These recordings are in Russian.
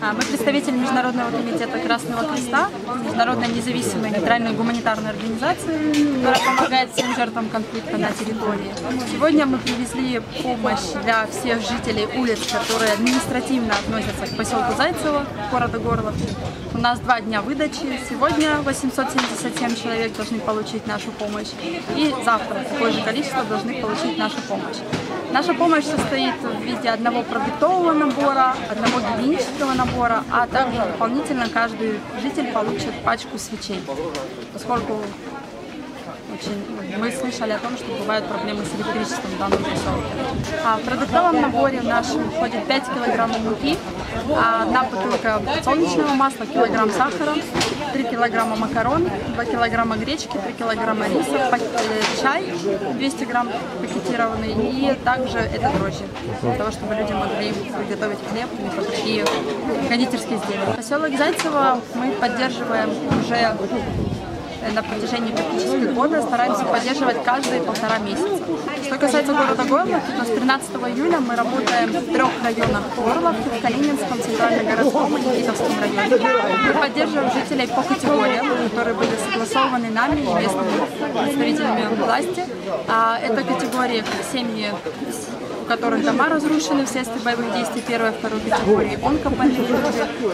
А, Мы представители Международного комитета Красного Креста, международной независимой нейтральной гуманитарной организации, которая помогает всем жертвам конфликта на территории. Сегодня мы привезли помощь для всех жителей улиц, которые административно относятся к поселку Зайцево, города Горловки. У нас два дня выдачи. Сегодня 877 человек должны получить нашу помощь. И завтра такое же количество должны получить нашу помощь. Наша помощь состоит в виде одного продуктового набора, одного гигиенического набора, а также дополнительно каждый житель получит пачку свечей, поскольку очень, мы слышали о том, что бывают проблемы с электричеством в данном поселке. А в продуктовом наборе нашем входит 5 килограммов муки, а одна бутылка подсолнечного масла, килограмм сахара, 3 килограмма макарон, 2 килограмма гречки, 3 килограмма риса, э, чай 200 грамм пакетированный и также это дрожжи, для того, чтобы люди могли приготовить хлеб и другие кондитерские изделия. Поселок Зайцево мы поддерживаем уже на протяжении практически года стараемся поддерживать каждые полтора месяца. Что касается города Горловки, то с 13 июля мы работаем в трех районах Горловки, в Калининском, Центральногородском и Никитовском районе. Мы поддерживаем жителей по категориям, которые были согласованы нами и местными представителями власти. А Это категории семьи которых дома разрушены вследствие боевых действий первой и второй категории, онкобольные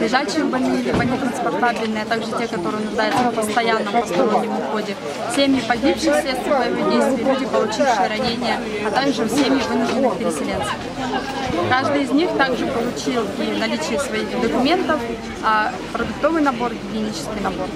лежачие больные, либо нетранспортабельные, а также те, которые нуждаются в постоянном постороннем уходе, семьи погибших вследствие боевых действий, люди, получившие ранения, а также семьи вынужденных переселенцев. Каждый из них также получил при наличии своих документов а, продуктовый набор, гигиенический набор.